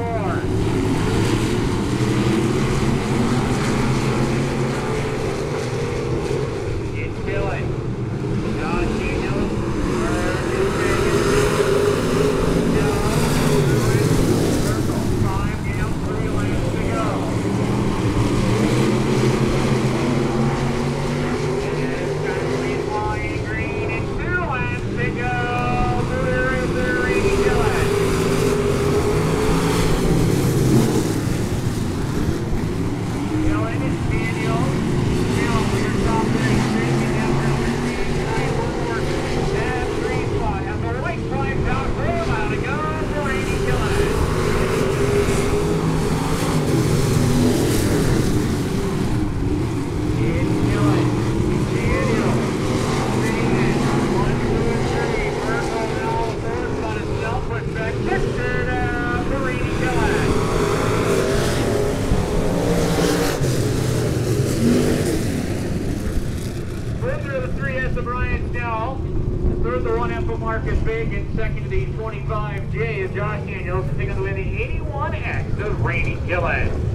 Four. minute, man. The Brian Snell. Third, the one F Marcus Bacon. Second, the 25J of Josh Daniels. Taking away the 81X of Rainy Gillis.